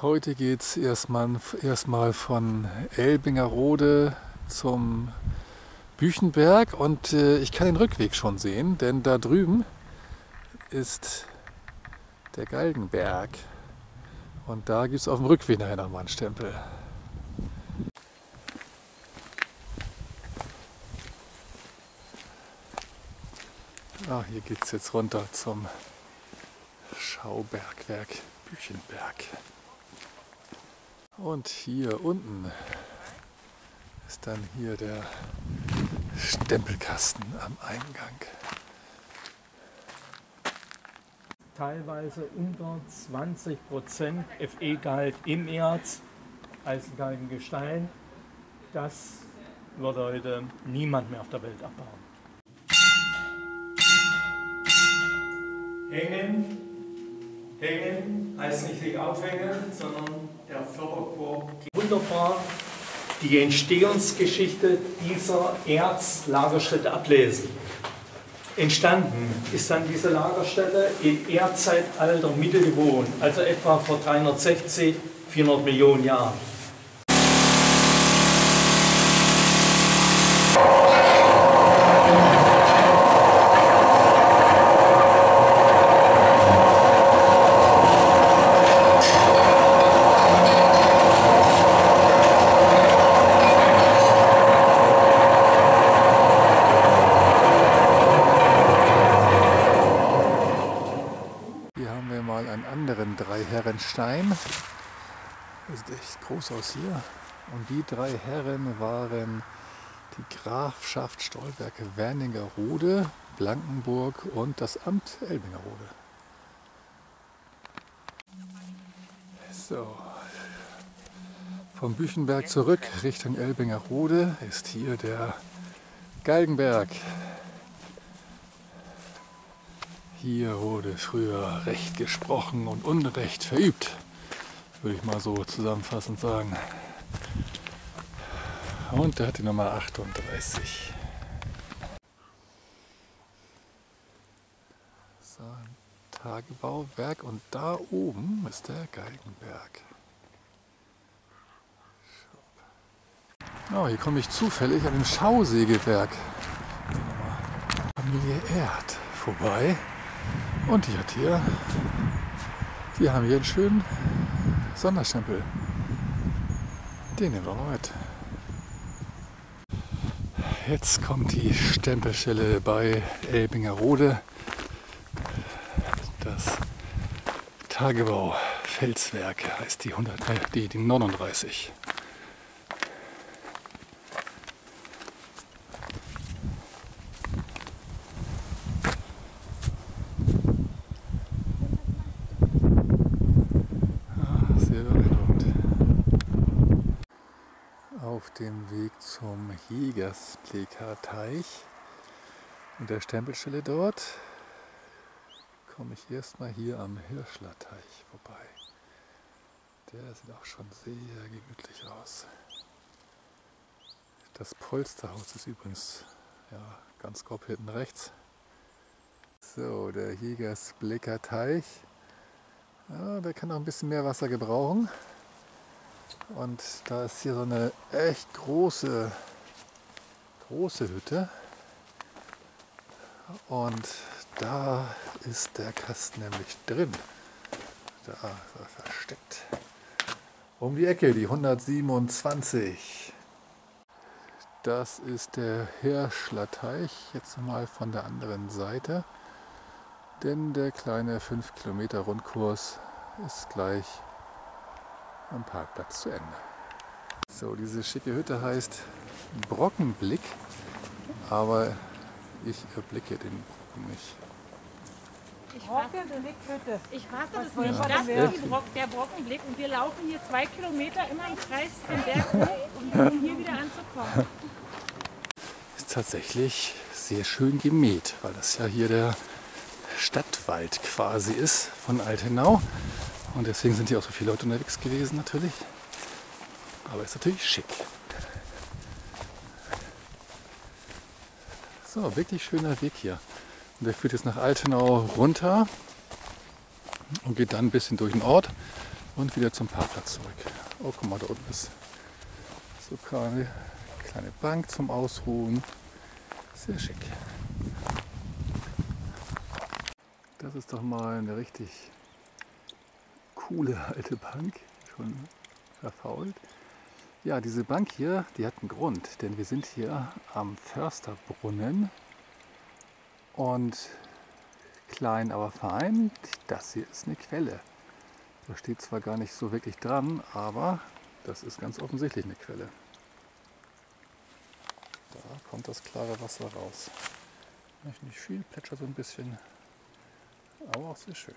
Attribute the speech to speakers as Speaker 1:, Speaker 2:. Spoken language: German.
Speaker 1: Heute geht es erstmal, erstmal von Elbingerode zum Büchenberg und äh, ich kann den Rückweg schon sehen, denn da drüben ist der Galgenberg und da gibt es auf dem Rückweg nachher nochmal einen Stempel. Ah, hier geht es jetzt runter zum Schaubergwerk Büchenberg. Und hier unten ist dann hier der Stempelkasten am Eingang.
Speaker 2: Teilweise unter 20 Prozent Fe-Gehalt im Erz, Eisengalgengestein. Das wird heute niemand mehr auf der Welt abbauen. Hängen, hängen heißt nicht sich aufhängen, sondern der. Wunderbar die Entstehungsgeschichte dieser Erzlagerstätte ablesen. Entstanden ist dann diese Lagerstätte im Erdzeitalter Mittelniveau, also etwa vor 360, 400 Millionen Jahren.
Speaker 1: Hier haben wir mal einen anderen Das sieht echt groß aus hier. Und die drei Herren waren die Grafschaft Stolberge Werningerode, Blankenburg und das Amt Elbingerode. So. Vom Büchenberg zurück Richtung Elbingerode ist hier der Galgenberg. Hier wurde früher Recht gesprochen und Unrecht verübt, würde ich mal so zusammenfassend sagen. Und der hat die Nummer 38. So, ein Tagebauwerk und da oben ist der Galgenberg. Oh, hier komme ich zufällig an dem Schausägewerk Familie Erd vorbei. Und die hat hier, die haben hier einen schönen Sonderstempel. Den nehmen wir mal mit. Jetzt kommt die Stempelstelle bei Elbingerode. Das Tagebau Felswerk heißt die, 100, äh, die, die 39. Ah, Sehr beeindruckend. Dem Weg zum Jägerspleker-Teich und der Stempelstelle dort komme ich erstmal hier am Hirschlerteich vorbei. Der sieht auch schon sehr gemütlich aus. Das Polsterhaus ist übrigens ja, ganz grob hinten rechts. So, der Jägersblicker Teich. Ja, der kann noch ein bisschen mehr Wasser gebrauchen. Und da ist hier so eine echt große, große Hütte. Und da ist der Kasten nämlich drin. Da ist er versteckt. Um die Ecke, die 127. Das ist der Hirschlerteich, jetzt mal von der anderen Seite. Denn der kleine 5 Kilometer Rundkurs ist gleich am Parkplatz zu Ende. So, diese schicke Hütte heißt Brockenblick, aber ich erblicke den Brocken nicht.
Speaker 3: Ich fasse, ich fasse das nicht. Das ist Brock, der Brockenblick und wir laufen hier zwei Kilometer immer im Kreis den Berg hoch, um um hier wieder anzukommen.
Speaker 1: Ist tatsächlich sehr schön gemäht, weil das ja hier der Stadtwald quasi ist von Altenau. Und deswegen sind hier auch so viele Leute unterwegs gewesen natürlich. Aber ist natürlich schick. So, wirklich schöner Weg hier. Und der führt jetzt nach Altenau runter und geht dann ein bisschen durch den Ort Und wieder zum Parkplatz zurück. Oh, guck mal, da unten ist so eine kleine Bank zum Ausruhen. Sehr schick. Das ist doch mal eine richtig coole alte Bank. Schon verfault. Ja, diese Bank hier, die hat einen Grund, denn wir sind hier am Försterbrunnen und klein, aber fein. Das hier ist eine Quelle. Da steht zwar gar nicht so wirklich dran, aber das ist ganz offensichtlich eine Quelle. Da kommt das klare Wasser raus. Nicht viel, plätschert so ein bisschen, aber auch sehr schön.